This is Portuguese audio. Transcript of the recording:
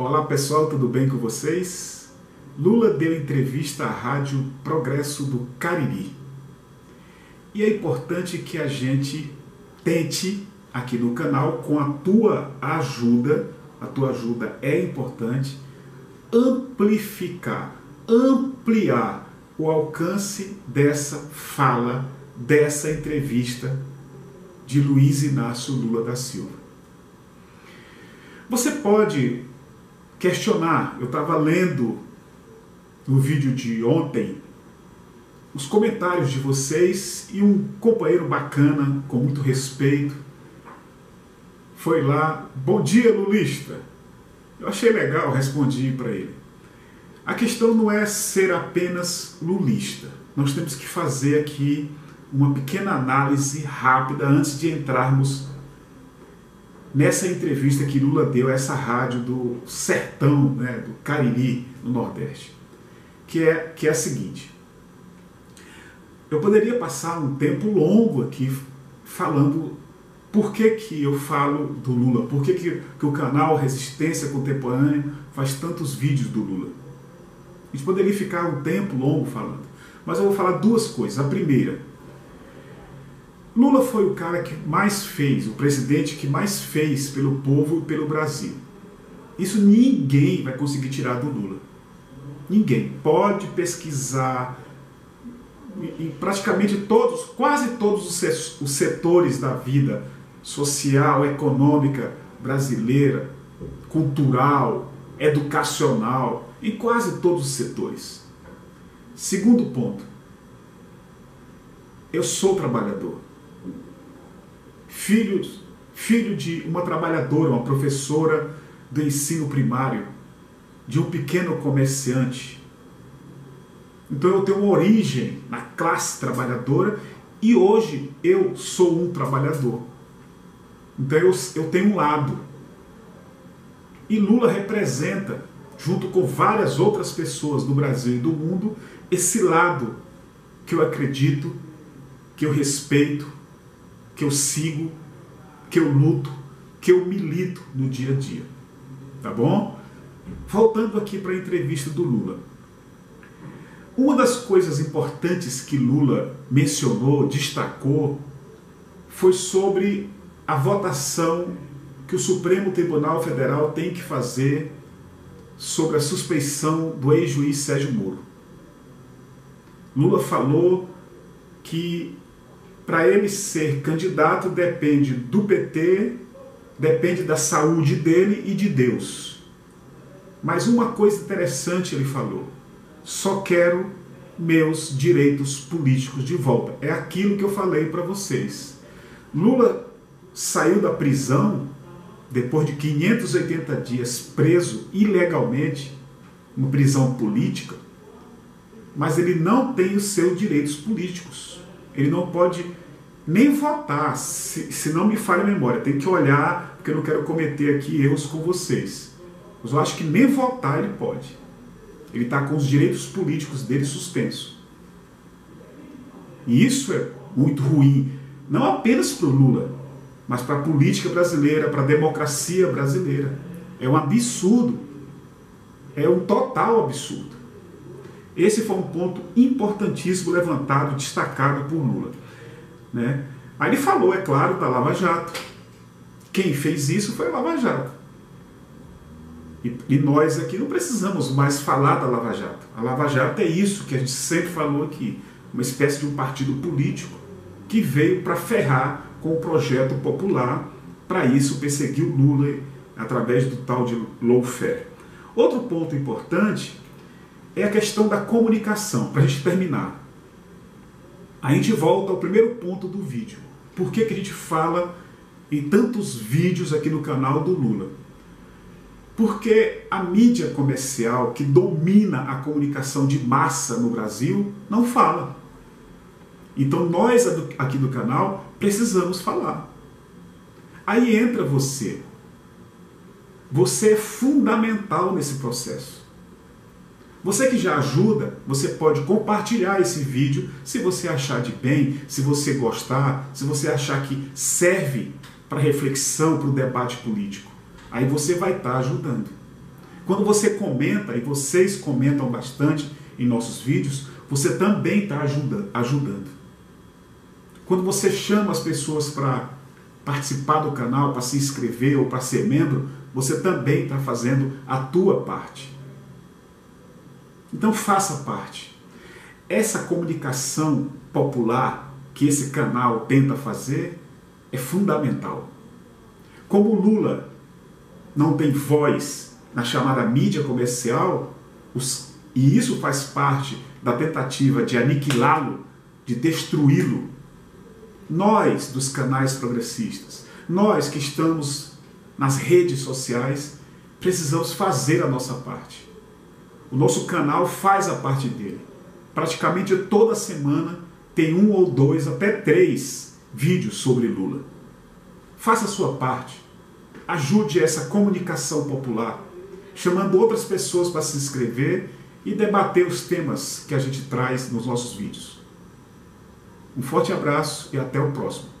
Olá pessoal, tudo bem com vocês? Lula deu entrevista à Rádio Progresso do Cariri. E é importante que a gente tente aqui no canal, com a tua ajuda, a tua ajuda é importante, amplificar, ampliar o alcance dessa fala, dessa entrevista de Luiz Inácio Lula da Silva. Você pode questionar. Eu estava lendo no vídeo de ontem os comentários de vocês e um companheiro bacana, com muito respeito, foi lá, bom dia lulista. Eu achei legal, respondi para ele. A questão não é ser apenas lulista. Nós temos que fazer aqui uma pequena análise rápida antes de entrarmos nessa entrevista que Lula deu a essa rádio do sertão, né, do Cariri, no Nordeste, que é, que é a seguinte. Eu poderia passar um tempo longo aqui falando por que, que eu falo do Lula, por que, que, que o canal Resistência Contemporânea faz tantos vídeos do Lula. A gente poderia ficar um tempo longo falando, mas eu vou falar duas coisas. A primeira, Lula foi o cara que mais fez, o presidente que mais fez pelo povo e pelo Brasil. Isso ninguém vai conseguir tirar do Lula. Ninguém. Pode pesquisar em praticamente todos, quase todos os setores da vida social, econômica brasileira, cultural, educacional, em quase todos os setores. Segundo ponto, eu sou trabalhador filho, filho de uma trabalhadora, uma professora do ensino primário, de um pequeno comerciante. Então eu tenho uma origem na classe trabalhadora e hoje eu sou um trabalhador. Então eu, eu tenho um lado. E Lula representa, junto com várias outras pessoas do Brasil e do mundo, esse lado que eu acredito, que eu respeito, que eu sigo, que eu luto, que eu milito no dia a dia. Tá bom? Voltando aqui para a entrevista do Lula. Uma das coisas importantes que Lula mencionou, destacou, foi sobre a votação que o Supremo Tribunal Federal tem que fazer sobre a suspeição do ex-juiz Sérgio Moro. Lula falou que para ele ser candidato depende do PT, depende da saúde dele e de Deus. Mas uma coisa interessante ele falou: só quero meus direitos políticos de volta. É aquilo que eu falei para vocês. Lula saiu da prisão depois de 580 dias preso ilegalmente, uma prisão política, mas ele não tem os seus direitos políticos. Ele não pode nem votar, se, se não me falha a memória. Tem que olhar, porque eu não quero cometer aqui erros com vocês. Mas eu acho que nem votar ele pode. Ele está com os direitos políticos dele suspensos. E isso é muito ruim, não apenas para o Lula, mas para a política brasileira, para a democracia brasileira. É um absurdo. É um total absurdo. Esse foi um ponto importantíssimo levantado, destacado por Lula. Né? Aí ele falou, é claro, da Lava Jato. Quem fez isso foi a Lava Jato. E, e, nós aqui não precisamos mais falar da Lava Jato. A Lava Jato é isso que a gente sempre falou aqui: uma espécie de um partido político que veio para ferrar com o projeto popular, para isso perseguir o Lula através do tal de lawfare. Outro ponto importante é a questão da comunicação, para a gente terminar. A gente volta ao primeiro ponto do vídeo. Por que, que a gente fala em tantos vídeos aqui no canal do Lula? Porque a mídia comercial que domina a comunicação de massa no Brasil não fala. Então nós aqui do canal precisamos falar. Aí entra você. Você é fundamental nesse processo. Você que já ajuda, você pode compartilhar esse vídeo se você achar de bem, se você gostar, se você achar que serve para reflexão, para o debate político. Aí você vai estar tá ajudando. Quando você comenta, e vocês comentam bastante em nossos vídeos, você também está ajudando. Quando você chama as pessoas para participar do canal, para se inscrever ou para ser membro, você também está fazendo a tua parte. Então faça parte. Essa comunicação popular que esse canal tenta fazer é fundamental. Como Lula não tem voz na chamada mídia comercial, os, e isso faz parte da tentativa de aniquilá-lo, de destruí-lo, nós dos canais progressistas, nós que estamos nas redes sociais, precisamos fazer a nossa parte. O nosso canal faz a parte dele. Praticamente toda semana tem um ou dois, até três vídeos sobre Lula. Faça a sua parte. Ajude essa comunicação popular, chamando outras pessoas para se inscrever e debater os temas que a gente traz nos nossos vídeos. Um forte abraço e até o próximo.